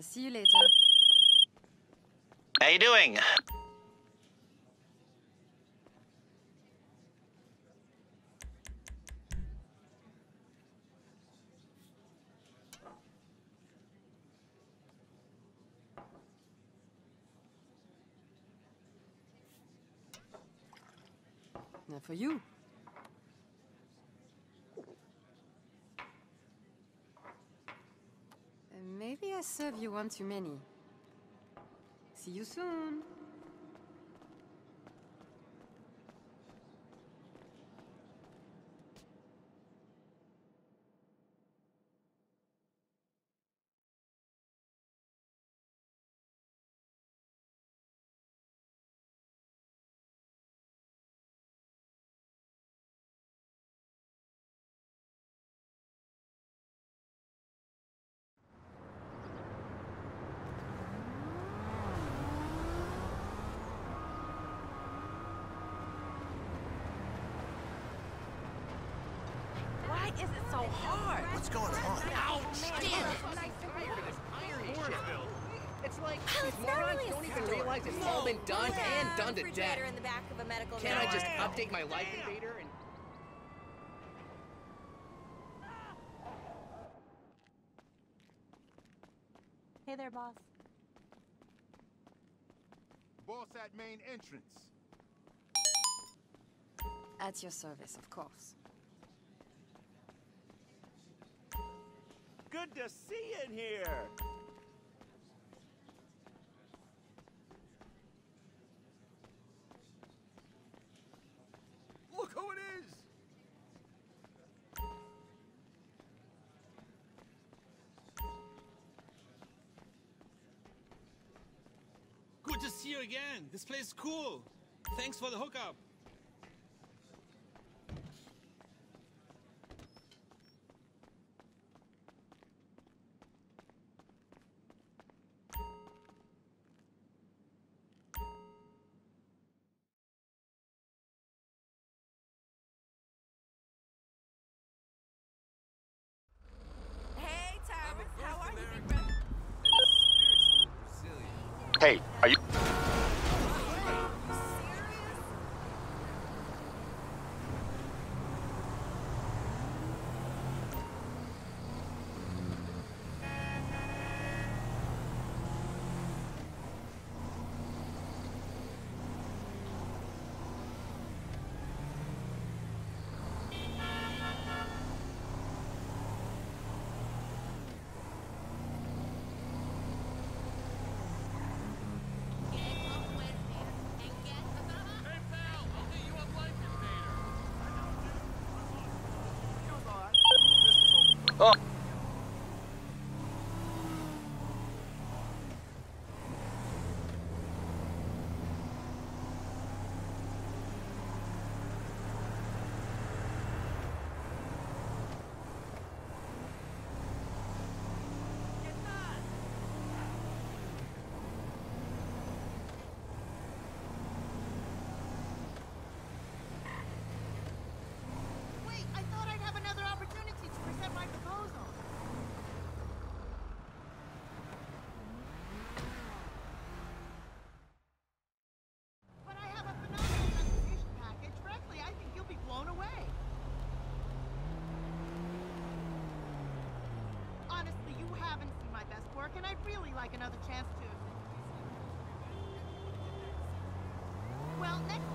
I'll see you later. How you doing? Now for you. Serve you one too many. See you soon. Is it so hard? What's going on? Ouch! Damn! It's like Well, these it's not morons really don't even sewer. realize it's all been done and done to death. In the back of a medical Can't I just update my life invader and Hey there, boss. Boss at main entrance. At your service, of course. Good to see you in here. Look who it is. Good to see you again. This place is cool. Thanks for the hookup. Hey, are you? Oh, work, and I'd really like another chance to. Well, next